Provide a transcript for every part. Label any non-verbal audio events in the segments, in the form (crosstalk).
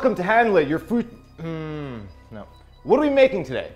Welcome to Handle It, your food. Mm, no. What are we making today?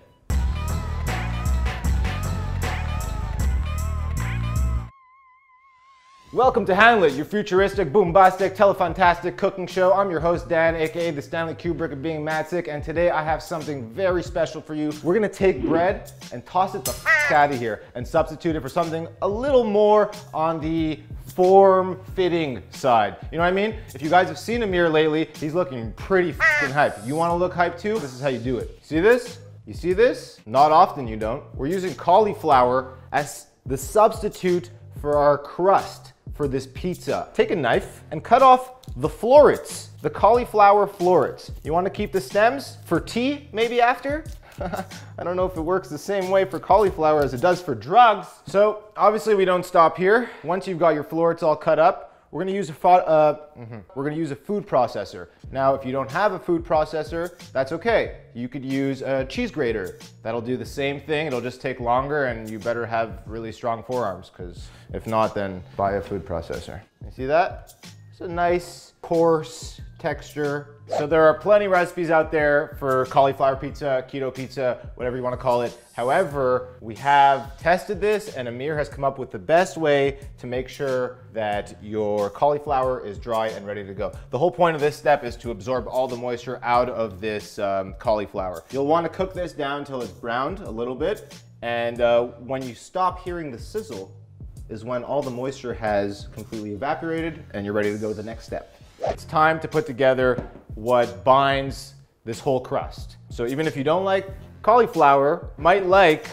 Welcome to Handle It, your futuristic, bombastic, telefantastic cooking show. I'm your host, Dan, aka the Stanley Kubrick of being mad sick, and today I have something very special for you. We're gonna take bread and toss it the f out of here and substitute it for something a little more on the form-fitting side. You know what I mean? If you guys have seen Amir lately, he's looking pretty f***ing hype. You wanna look hype too? This is how you do it. See this? You see this? Not often you don't. We're using cauliflower as the substitute for our crust for this pizza. Take a knife and cut off the florets, the cauliflower florets. You wanna keep the stems for tea, maybe after? (laughs) I don't know if it works the same way for cauliflower as it does for drugs. So obviously we don't stop here. Once you've got your florets all cut up, we're gonna use a uh, mm -hmm. we're gonna use a food processor. Now, if you don't have a food processor, that's okay. You could use a cheese grater. That'll do the same thing. It'll just take longer, and you better have really strong forearms, because if not, then buy a food processor. You see that? It's a nice, coarse, texture. So there are plenty of recipes out there for cauliflower pizza, keto pizza, whatever you wanna call it. However, we have tested this and Amir has come up with the best way to make sure that your cauliflower is dry and ready to go. The whole point of this step is to absorb all the moisture out of this um, cauliflower. You'll wanna cook this down until it's browned a little bit. And uh, when you stop hearing the sizzle, is when all the moisture has completely evaporated and you're ready to go to the next step. It's time to put together what binds this whole crust. So even if you don't like cauliflower, might like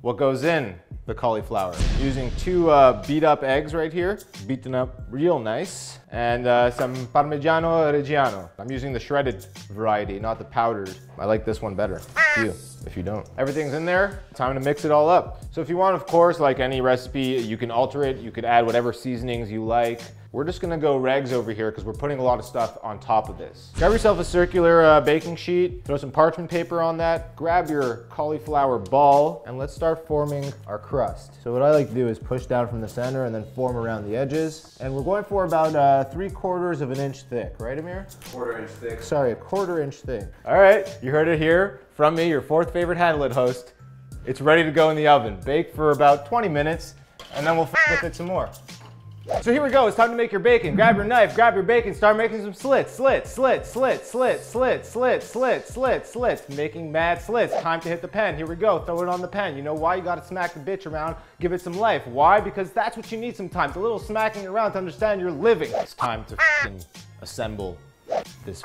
what goes in the cauliflower. Using two uh, beat up eggs right here, beaten up real nice, and uh, some Parmigiano Reggiano. I'm using the shredded variety, not the powdered. I like this one better. You, if you don't. Everything's in there, time to mix it all up. So if you want, of course, like any recipe, you can alter it. You could add whatever seasonings you like. We're just gonna go regs over here because we're putting a lot of stuff on top of this. Grab yourself a circular uh, baking sheet, throw some parchment paper on that, grab your cauliflower ball, and let's start forming our crust. So what I like to do is push down from the center and then form around the edges. And we're going for about uh, three quarters of an inch thick, right Amir? Quarter inch thick. Sorry, a quarter inch thick. All right, you heard it here from me, your fourth favorite Handle It host. It's ready to go in the oven. Bake for about 20 minutes, and then we'll with it some more. So here we go, it's time to make your bacon. Grab your knife, grab your bacon, start making some slits, slits, slits, slits, slits, slits, slits, slits, slits, slits, making mad slits. Time to hit the pen, here we go, throw it on the pen. You know why? You gotta smack the bitch around, give it some life. Why? Because that's what you need sometimes, a little smacking around to understand you're living. It's time to assemble this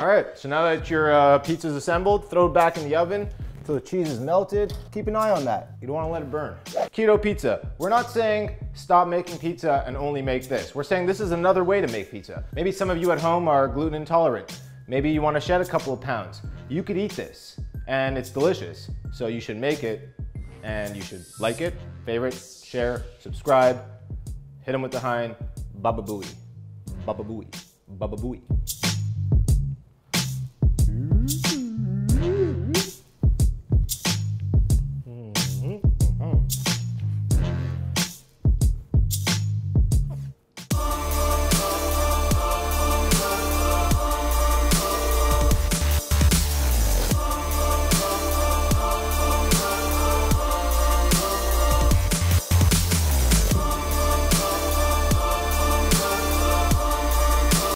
All right, so now that your uh, pizza's assembled, throw it back in the oven until the cheese is melted. Keep an eye on that. You don't wanna let it burn. Keto pizza. We're not saying stop making pizza and only make this. We're saying this is another way to make pizza. Maybe some of you at home are gluten intolerant. Maybe you wanna shed a couple of pounds. You could eat this and it's delicious. So you should make it and you should like it, favorite, share, subscribe, hit them with the hind, baba booey, baba booey, baba booey.